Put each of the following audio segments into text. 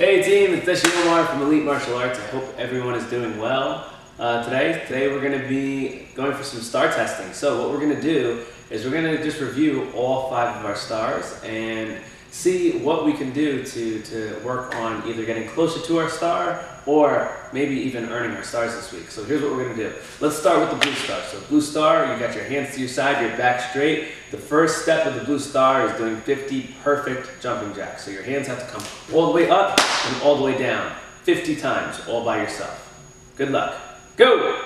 Hey team, it's Deshi Omar from Elite Martial Arts. I hope everyone is doing well uh, today. Today we're going to be going for some star testing. So what we're going to do is we're going to just review all five of our stars and see what we can do to, to work on either getting closer to our star or maybe even earning our stars this week. So here's what we're gonna do. Let's start with the blue star. So blue star, you got your hands to your side, your back straight. The first step of the blue star is doing 50 perfect jumping jacks. So your hands have to come all the way up and all the way down 50 times all by yourself. Good luck. Go!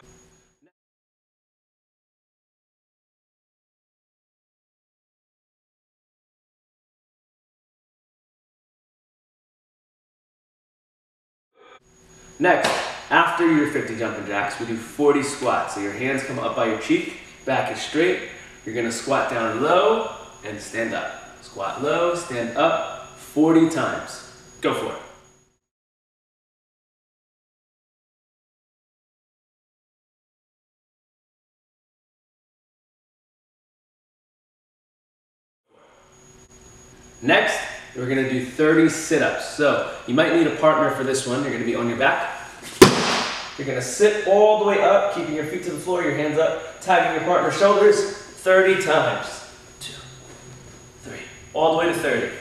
Next, after your 50 jumping jacks, we do 40 squats. So your hands come up by your cheek, back is straight. You're gonna squat down low and stand up. Squat low, stand up 40 times. Go for it. Next, we're gonna do 30 sit-ups. So you might need a partner for this one. You're gonna be on your back. You're gonna sit all the way up, keeping your feet to the floor, your hands up, tagging your partner's shoulders 30 times. Two, three, all the way to 30.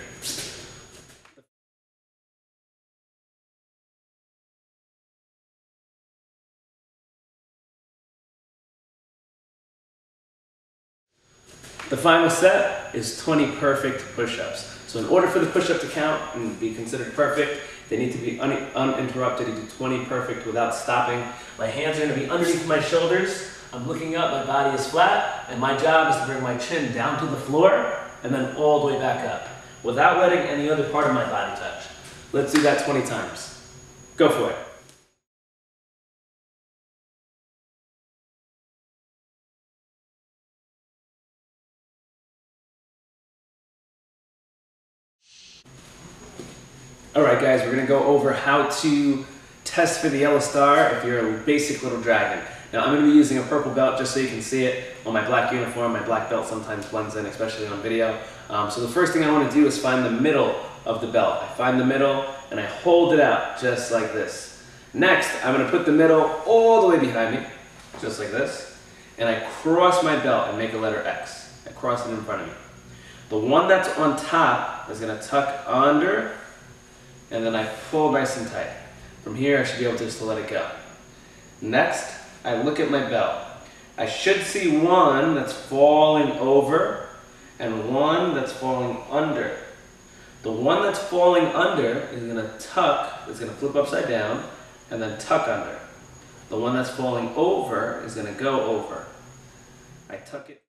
The final set is 20 perfect push-ups. So in order for the push-up to count and be considered perfect, they need to be un uninterrupted. Do 20 perfect without stopping. My hands are gonna be underneath my shoulders. I'm looking up, my body is flat, and my job is to bring my chin down to the floor and then all the way back up without letting any other part of my body touch. Let's do that 20 times. Go for it. All right, guys, we're gonna go over how to test for the yellow star if you're a basic little dragon. Now, I'm gonna be using a purple belt just so you can see it on my black uniform. My black belt sometimes blends in, especially on video. Um, so the first thing I wanna do is find the middle of the belt. I find the middle and I hold it out just like this. Next, I'm gonna put the middle all the way behind me, just like this, and I cross my belt and make a letter X. I cross it in front of me. The one that's on top is gonna tuck under and then I pull nice and tight. From here, I should be able to just to let it go. Next, I look at my belt. I should see one that's falling over and one that's falling under. The one that's falling under is gonna tuck, it's gonna flip upside down and then tuck under. The one that's falling over is gonna go over. I tuck it.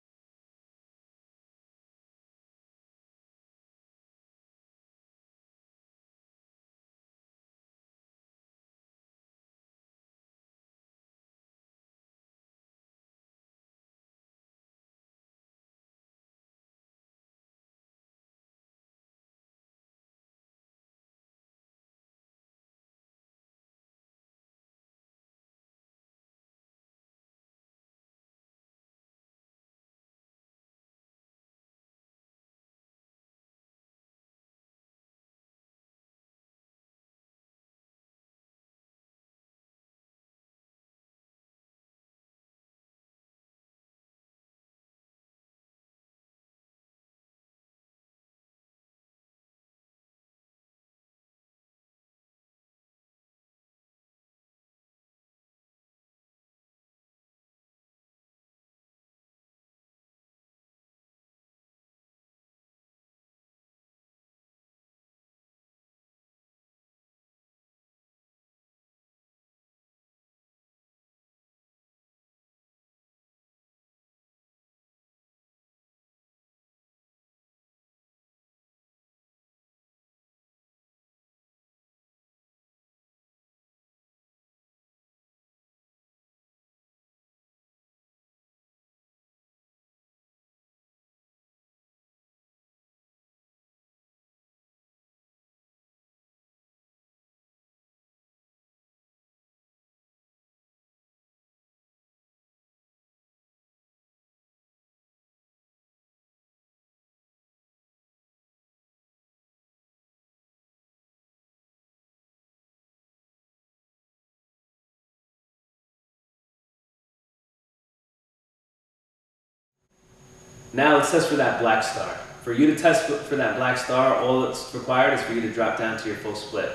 Now let's test for that black star. For you to test for that black star, all that's required is for you to drop down to your full split.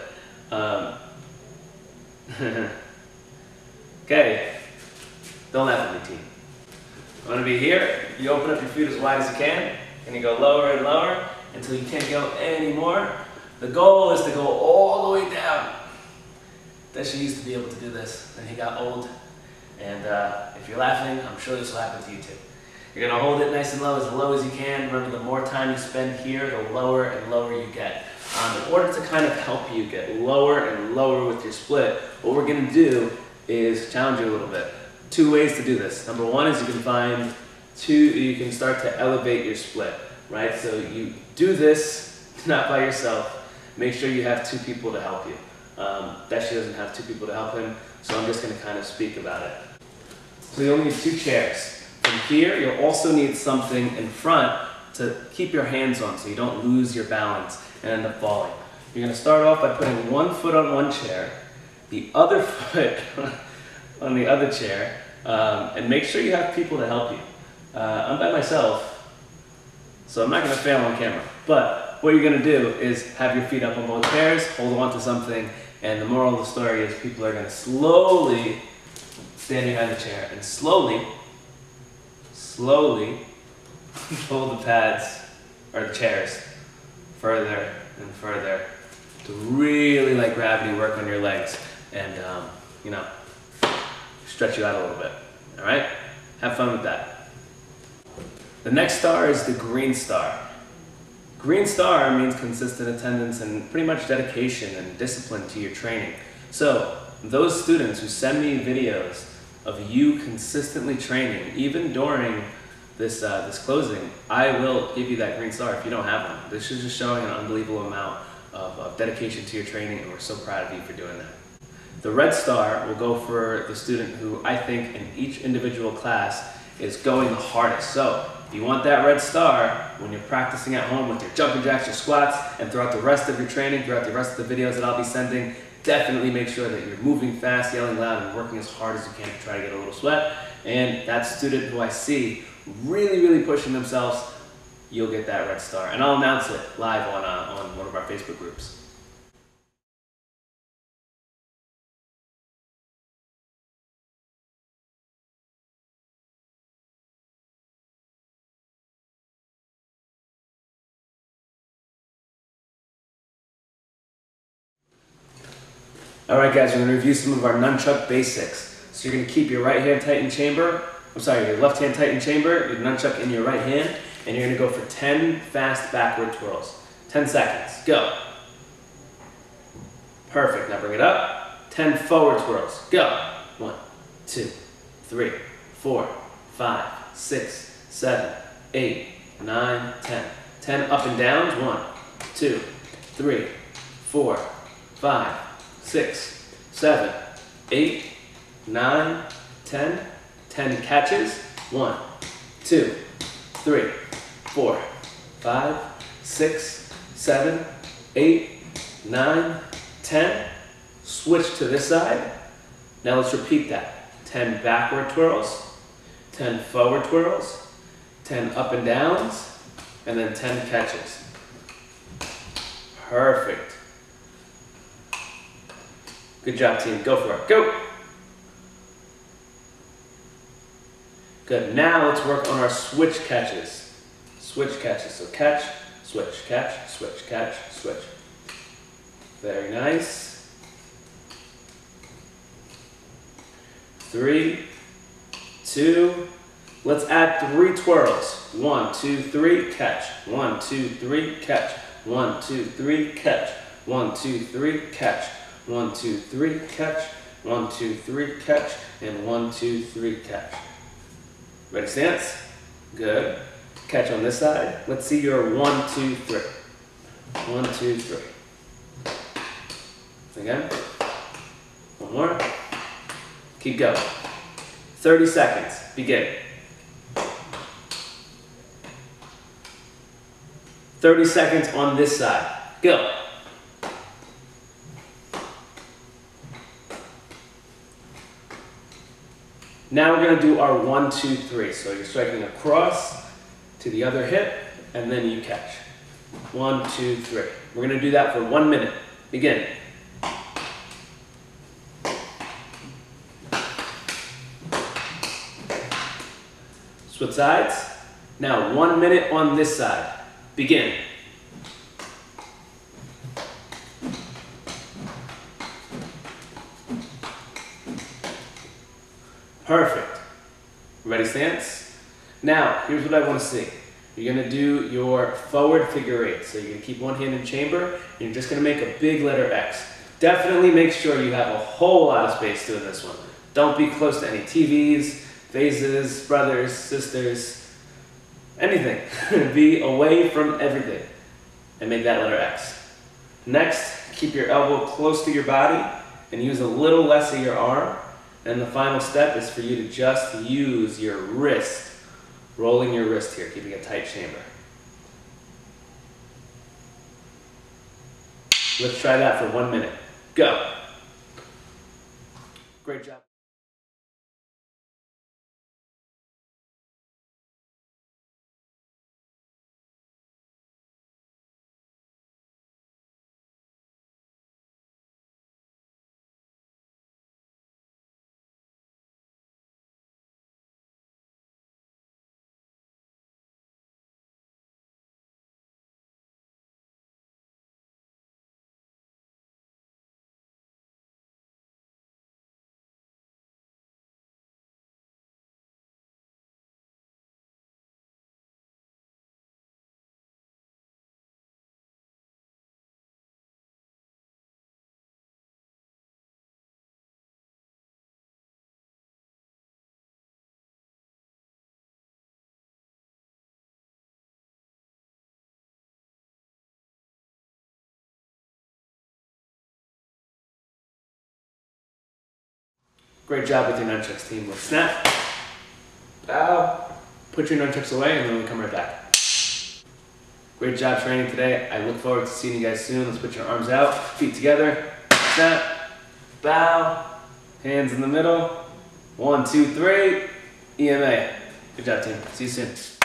Um, okay, don't laugh at me, team. I'm gonna be here. You open up your feet as wide as you can, and you go lower and lower until you can't go anymore. The goal is to go all the way down. Deshi used to be able to do this, and he got old. And uh, if you're laughing, I'm sure this will happen to you too. You're gonna hold it nice and low, as low as you can. Remember, the more time you spend here, the lower and lower you get. Um, in order to kind of help you get lower and lower with your split, what we're gonna do is challenge you a little bit. Two ways to do this. Number one is you can find two, you can start to elevate your split, right? So you do this not by yourself. Make sure you have two people to help you. Um, Deshi doesn't have two people to help him, so I'm just gonna kind of speak about it. So you only need two chairs. Here, you'll also need something in front to keep your hands on so you don't lose your balance and end up falling. You're gonna start off by putting one foot on one chair, the other foot on the other chair, um, and make sure you have people to help you. Uh, I'm by myself, so I'm not gonna fail on camera. But what you're gonna do is have your feet up on both chairs, hold on to something, and the moral of the story is people are gonna slowly stand behind the chair and slowly slowly pull the pads or the chairs further and further to really let gravity work on your legs and um, you know stretch you out a little bit. All right have fun with that. The next star is the green star. Green star means consistent attendance and pretty much dedication and discipline to your training. So those students who send me videos of you consistently training, even during this uh, this closing, I will give you that green star if you don't have one. This is just showing an unbelievable amount of, of dedication to your training, and we're so proud of you for doing that. The red star will go for the student who I think in each individual class is going the hardest. So if you want that red star when you're practicing at home with your jumping jacks, your squats, and throughout the rest of your training, throughout the rest of the videos that I'll be sending, definitely make sure that you're moving fast, yelling loud, and working as hard as you can to try to get a little sweat. And that student who I see really, really pushing themselves, you'll get that red star. And I'll announce it live on, uh, on one of our Facebook groups. All right, guys, we're gonna review some of our nunchuck basics. So you're gonna keep your right hand tight in chamber, I'm sorry, your left hand tight in chamber, your nunchuck in your right hand, and you're gonna go for 10 fast backward twirls. 10 seconds, go. Perfect, now bring it up. 10 forward twirls, go. One, two, three, four, five, six, seven, eight, nine, 10. 10 up and downs, one, two, three, four, five, six, seven, eight, nine, ten. Ten catches. One, two, three, four, five, six, seven, eight, nine, ten. Switch to this side. Now let's repeat that. 10 backward twirls, 10 forward twirls, 10 up and downs, and then 10 catches. Perfect. Good job, team. Go for it. Go. Good. Now let's work on our switch catches. Switch catches. So catch, switch, catch, switch, catch, switch. Very nice. Three, two, let's add three twirls. One, two, three, catch. One, two, three, catch. One, two, three, catch. One, two, three, catch. One, two, three, catch. One, two, three, catch. And one, two, three, catch. Ready, stance? Good. Catch on this side. Let's see your one, two, three. One, two, three. Again. One more. Keep going. 30 seconds. Begin. 30 seconds on this side. Go. Now we're going to do our one, two, three. So you're striking across, to the other hip, and then you catch. One, two, three. We're gonna do that for one minute. Begin. Switch sides. Now one minute on this side. Begin. Perfect. Ready stance? Now, here's what I want to see. You're going to do your forward figure eight. So you're going to keep one hand in chamber, you're just going to make a big letter X. Definitely make sure you have a whole lot of space doing this one. Don't be close to any TVs, vases, brothers, sisters, anything. be away from everything and make that letter X. Next, keep your elbow close to your body and use a little less of your arm. And the final step is for you to just use your wrist, rolling your wrist here, keeping a tight chamber. Let's try that for one minute. Go. Great job. Great job with your nunchucks team. Let's snap, bow, put your nunchucks away, and then we'll come right back. Great job training today. I look forward to seeing you guys soon. Let's put your arms out, feet together, snap, bow, hands in the middle. One, two, three, EMA. Good job, team. See you soon.